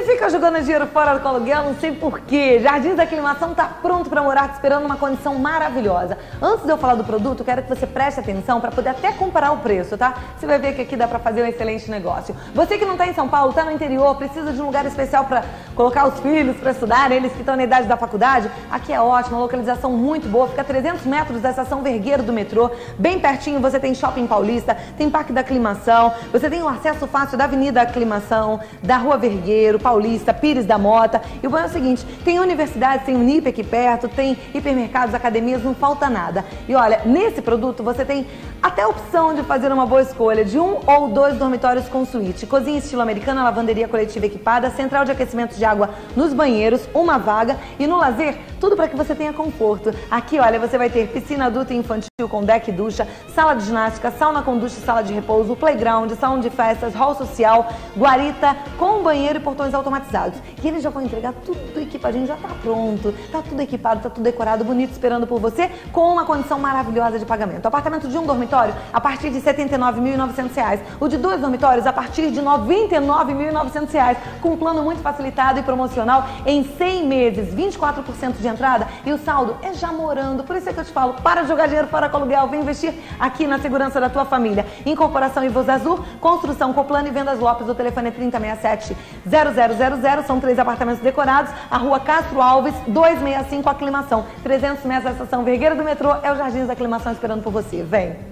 Você fica jogando dinheiro fora do aluguel, não sei porquê. Jardins da Aclimação está pronto para morar te esperando uma condição maravilhosa. Antes de eu falar do produto, quero que você preste atenção para poder até comparar o preço, tá? Você vai ver que aqui dá para fazer um excelente negócio. Você que não está em São Paulo, está no interior, precisa de um lugar especial para colocar os filhos para estudar, eles que estão na idade da faculdade, aqui é ótimo, localização muito boa, fica a 300 metros da estação Vergueiro do metrô, bem pertinho você tem Shopping Paulista, tem Parque da Aclimação, você tem o acesso fácil da Avenida Aclimação, da Rua Vergueiro, Paulista, Pires da Mota. E o bom é o seguinte, tem universidades, tem Unip aqui perto, tem hipermercados, academias, não falta nada. E olha, nesse produto você tem até a opção de fazer uma boa escolha de um ou dois dormitórios com suíte, cozinha estilo americana, lavanderia coletiva equipada, central de aquecimento de água nos banheiros, uma vaga e no lazer, tudo para que você tenha conforto. Aqui, olha, você vai ter piscina adulta e infantil com deck e ducha, sala de ginástica, sauna com ducha e sala de repouso, playground, salão de festas, hall social, guarita com banheiro e portões automatizados. E eles já vão entregar tudo equipadinho, já está pronto, está tudo equipado, está tudo decorado, bonito, esperando por você, com uma condição maravilhosa de pagamento. O apartamento de um dormitório a partir de R$ 79.900. O de dois dormitórios a partir de R$ 99.900, com um plano muito facilitado e promocional em 100 meses, 24% de entrada e o saldo é já morando. Por isso é que eu te falo, para de jogar dinheiro fora com aluguel, vem investir aqui na segurança da tua família. Incorporação Ivos Azul, construção Coplano e vendas Lopes, o telefone é 3067 0000, são três apartamentos decorados, a rua Castro Alves, 265 Aclimação, 300 metros da estação Vergueira do metrô, é o Jardins da Aclimação esperando por você. Vem!